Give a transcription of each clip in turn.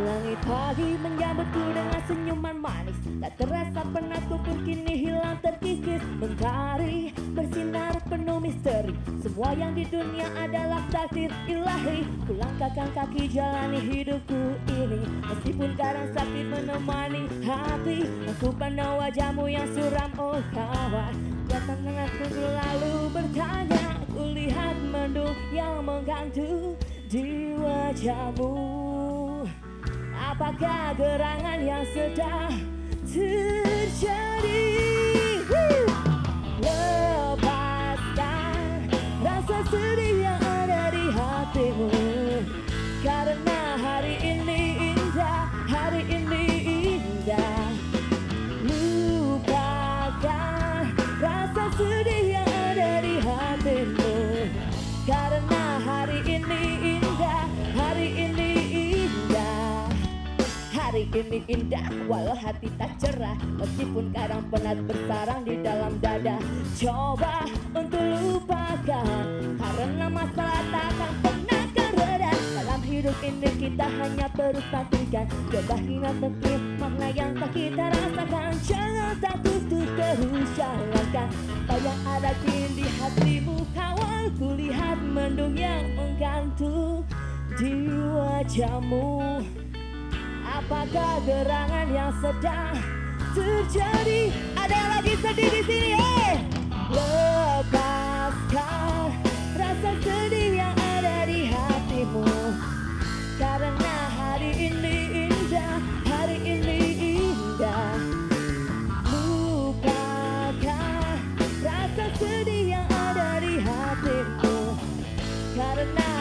Langit pagi menyambutku dengan senyuman manis. Tak terasa penatku pun kini hilang terkikis. Mentari bersinar penuh misteri. Semua yang di dunia adalah takdir ilahi. Kulangkahkan kaki jalani hidupku ini. Meskipun kadang sakit menemani hati Aku pandang wajahmu yang suram. Oh kawan Datang denganku lalu bertanya. Kulihat mendung yang menggantung di wajahmu Apakah gerangan yang sedang terjadi? Ini indah walau hati tak cerah. Meskipun kadang penat bersarang di dalam dada. Coba untuk lupakan Karena masalah tak akan pernah akan reda Dalam hidup ini kita hanya terus nantikan Coba ingat tentang makna yang tak kita rasakan. Jangan takut untuk terus jalankan Apa yang ada di hatimu Kawan kulihat mendung yang menggantung di wajahmu Apakah gerangan yang sedang terjadi? Ada lagi sedih di sini, eh? Lepaskan rasa sedih yang ada di hatimu Karena hari ini indah, hari ini indah Lupakan rasa sedih yang ada di hatimu Karena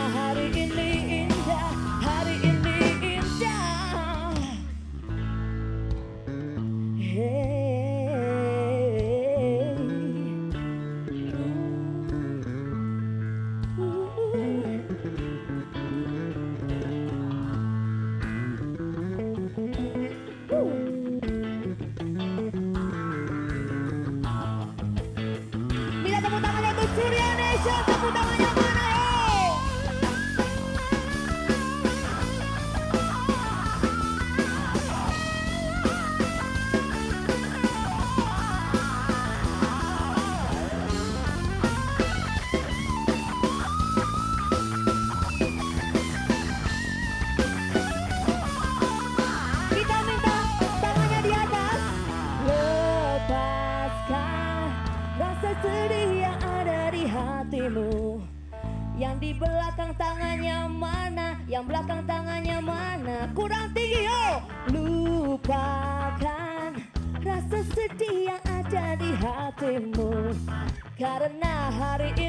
rasa sedih yang ada di hatimu. Yang di belakang tangannya mana? Yang belakang tangannya mana? Kurang tinggi yo. Lupakan rasa sedih yang ada di hatimu. Karena hari ini